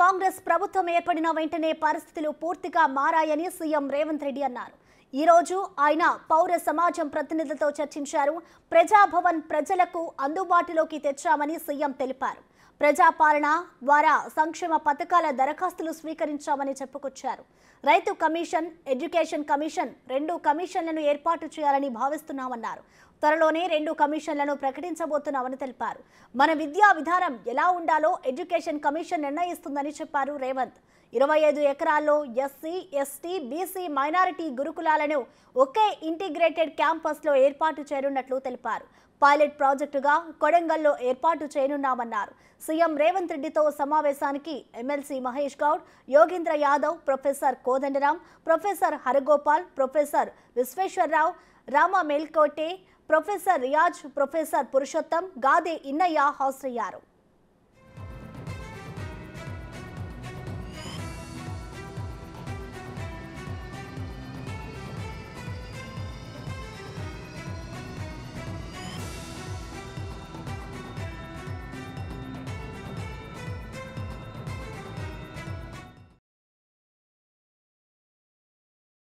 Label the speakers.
Speaker 1: కాంగ్రెస్ ప్రభుత్వం ఏర్పడిన వెంటనే పరిస్థితులు పూర్తిగా మారాయని సీఎం రేవంత్ రెడ్డి అన్నారు. ఈ రోజు ఆయన పౌర సమాజం ప్రతినిధులతో చర్చించారు. ప్రజాభవన్ ప్రజలకు అందుబాటులోకి తెచ్చామని సీఎం తెలిపారు. ప్రజాపాలన ద్వారా సంక్షేమ పథకాల దరఖాస్తులు స్వీకరించామని చెప్పుకొచ్చారు. రైతు కమిషన్ ఎడ్యుకేషన్ కమిషన్ రెండు కమిషన్లను ఏర్పాటు చేయాలని భావిస్తున్నామన్నారు. త్వరలోనే రెండు కమిషన్లను ప్రకటించబోతున్నామని తెలిపారు. మన విద్యా విధానం ఎలా ఉండాలో ఎడ్యుకేషన్ కమిషన్ నిర్ణయిస్తుందని చెప్పారు రేవంత్. ఇరవై ఐదు ఎకరాల్లో ఎస్సీ ఎస్టీ బీసీ మైనారిటీ గురుకులాలను ఒకే ఇంటిగ్రేటెడ్ క్యాంపస్లో ఏర్పాటు చేయనున్నట్లు తెలిపారు. పైలట్ ప్రాజెక్టుగా కొడంగల్లో ఏర్పాటు చేయనున్నామన్నారు. సీఎం రేవంత్ రెడ్డితో సమావేశానికి MLC Mahesh Goud Yogendra Yadav professor Kodandaram professor Haragopal professor Vishweshwara Rao Rama Melkote professor Riyaz professor Purushotham Gade Innaiah హాజరయ్యారు.